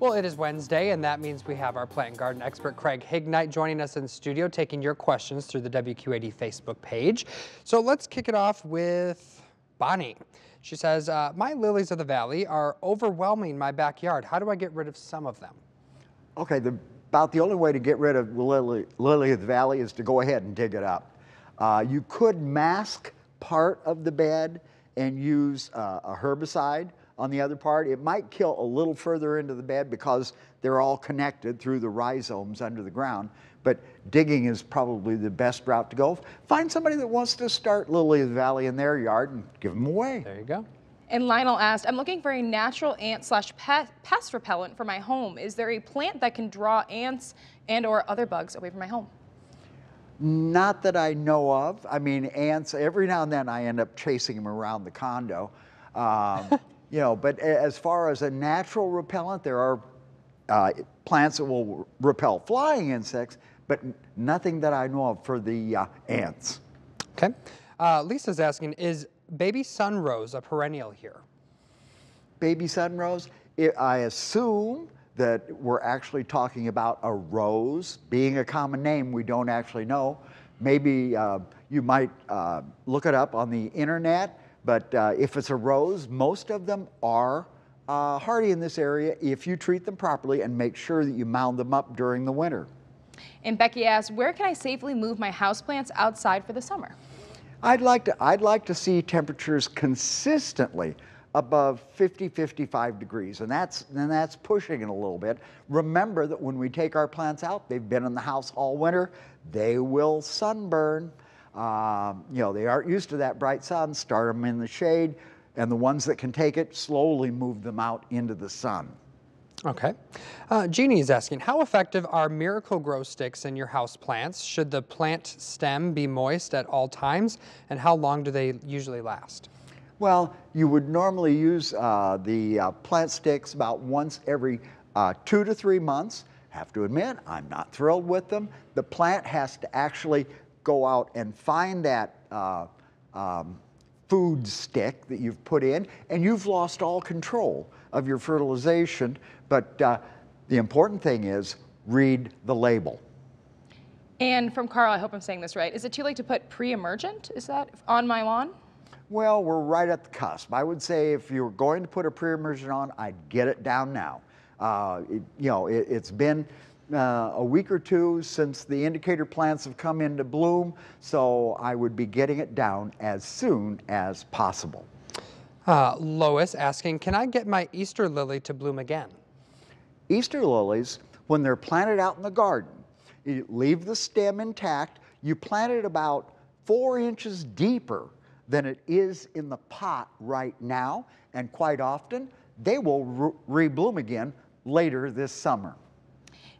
Well, it is Wednesday, and that means we have our plant and garden expert Craig Hignight joining us in studio, taking your questions through the WQAD Facebook page. So let's kick it off with Bonnie. She says, uh, my lilies of the valley are overwhelming my backyard. How do I get rid of some of them? Okay, the, about the only way to get rid of lily, lily of the valley is to go ahead and dig it up. Uh, you could mask part of the bed and use uh, a herbicide on the other part. It might kill a little further into the bed because they're all connected through the rhizomes under the ground. But digging is probably the best route to go. Find somebody that wants to start lily of the valley in their yard and give them away. There you go. And Lionel asked, I'm looking for a natural ant slash pest repellent for my home. Is there a plant that can draw ants and or other bugs away from my home? Not that I know of. I mean, ants, every now and then I end up chasing them around the condo. Um, you know, but as far as a natural repellent, there are uh, plants that will repel flying insects, but nothing that I know of for the uh, ants. Okay. Uh, Lisa's asking, is baby sunrose a perennial here? Baby sunrose? It, I assume that we're actually talking about a rose. Being a common name, we don't actually know. Maybe uh, you might uh, look it up on the internet but uh, if it's a rose, most of them are uh, hardy in this area if you treat them properly and make sure that you mound them up during the winter. And Becky asks, where can I safely move my houseplants outside for the summer? I'd like to, I'd like to see temperatures consistently above 50, 55 degrees, and that's, and that's pushing it a little bit. Remember that when we take our plants out, they've been in the house all winter, they will sunburn. Um, you know, they aren't used to that bright sun, start them in the shade, and the ones that can take it, slowly move them out into the sun. Okay. Uh, Jeannie is asking, how effective are Miracle-Gro sticks in your house plants? Should the plant stem be moist at all times? And how long do they usually last? Well, you would normally use uh, the uh, plant sticks about once every uh, two to three months. Have to admit, I'm not thrilled with them. The plant has to actually go out and find that uh, um, food stick that you've put in, and you've lost all control of your fertilization. But uh, the important thing is read the label. And from Carl, I hope I'm saying this right, is it too late to put pre-emergent? Is that on my lawn? Well, we're right at the cusp. I would say if you were going to put a pre-emergent on, I'd get it down now. Uh, it, you know, it, has been uh, a week or two since the indicator plants have come into bloom, so I would be getting it down as soon as possible. Uh, Lois asking, can I get my Easter lily to bloom again? Easter lilies, when they're planted out in the garden, you leave the stem intact, you plant it about four inches deeper than it is in the pot right now, and quite often they will re rebloom again later this summer.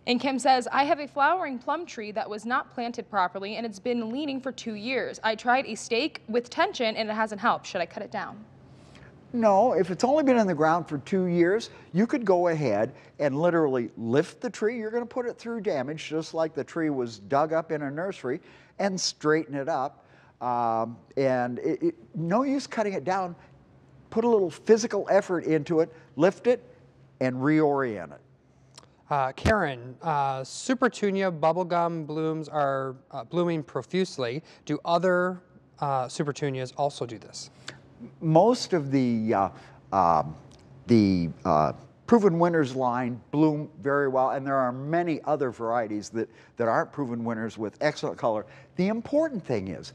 And Kim says, I have a flowering plum tree that was not planted properly and it's been leaning for two years. I tried a stake with tension and it hasn't helped. Should I cut it down? No, if it's only been in the ground for two years, you could go ahead and literally lift the tree. You're going to put it through damage, just like the tree was dug up in a nursery, and straighten it up. Um, and it, it, no use cutting it down. Put a little physical effort into it, lift it, and reorient it. Uh, Karen, uh, Supertunia bubblegum blooms are uh, blooming profusely. Do other uh, Supertunias also do this? Most of the, uh, um, the uh, proven winners line bloom very well, and there are many other varieties that, that aren't proven winners with excellent color. The important thing is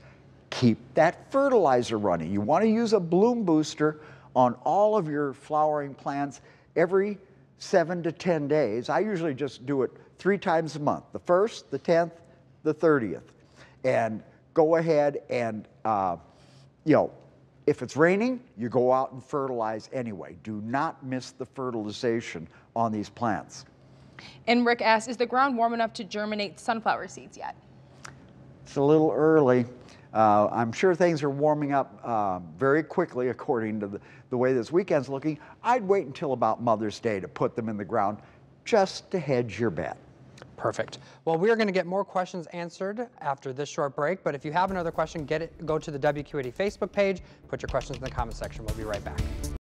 keep that fertilizer running. You want to use a bloom booster on all of your flowering plants every seven to 10 days. I usually just do it three times a month, the first, the 10th, the 30th. And go ahead and, uh, you know, if it's raining, you go out and fertilize anyway. Do not miss the fertilization on these plants. And Rick asks, is the ground warm enough to germinate sunflower seeds yet? It's a little early. Uh, I'm sure things are warming up uh, very quickly according to the, the way this weekend's looking. I'd wait until about Mother's Day to put them in the ground just to hedge your bet. Perfect. Well, we are going to get more questions answered after this short break, but if you have another question, get it, go to the WQAD Facebook page, put your questions in the comment section. We'll be right back.